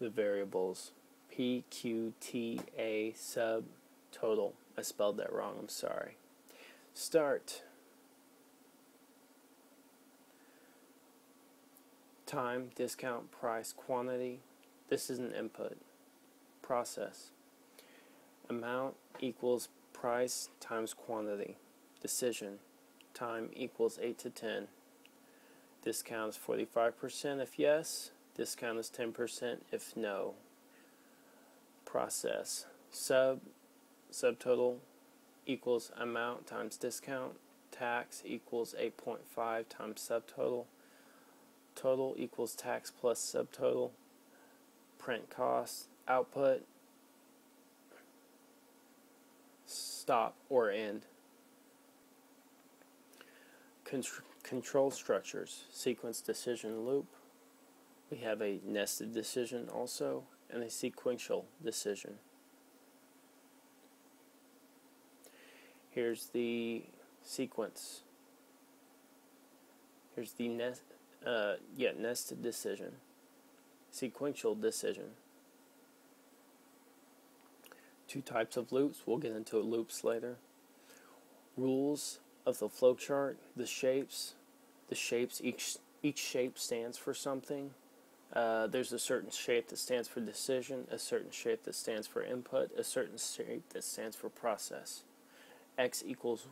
the variables P, Q, T, A, sub, total. I spelled that wrong, I'm sorry. Start. Time, discount, price, quantity. This is an input. Process. Amount equals price times quantity. Decision. Time equals 8 to 10. Discount is 45% if yes. Discount is 10% if no. Process. Sub subtotal equals amount times discount. Tax equals 8.5 times subtotal. Total equals tax plus subtotal. Print cost. Output. Stop or end. Contr control structures. Sequence decision loop. We have a nested decision also and a sequential decision. Here's the sequence. Here's the nest, uh, yeah, nested decision, sequential decision. Two types of loops. We'll get into loops later. Rules of the flowchart. The shapes. The shapes. Each each shape stands for something. Uh, there's a certain shape that stands for decision, a certain shape that stands for input, a certain shape that stands for process x equals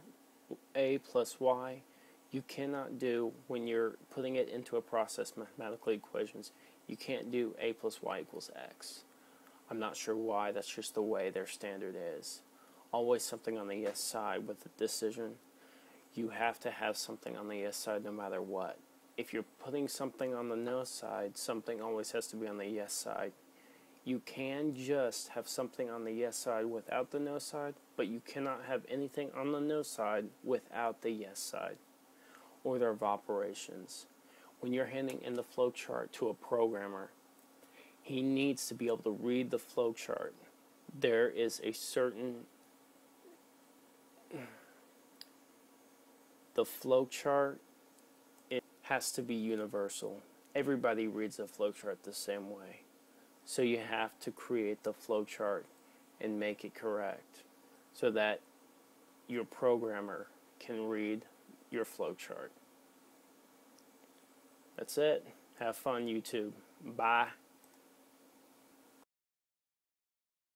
a plus y, you cannot do, when you're putting it into a process mathematical equations, you can't do a plus y equals x. I'm not sure why, that's just the way their standard is. Always something on the yes side with the decision. You have to have something on the yes side no matter what. If you're putting something on the no side, something always has to be on the yes side. You can just have something on the yes side without the no side, but you cannot have anything on the no side without the yes side. Order of operations. When you're handing in the flowchart to a programmer, he needs to be able to read the flowchart. There is a certain the flowchart has to be universal. Everybody reads a flowchart the same way. So you have to create the flowchart and make it correct so that your programmer can read your flowchart. That's it. Have fun, YouTube. Bye.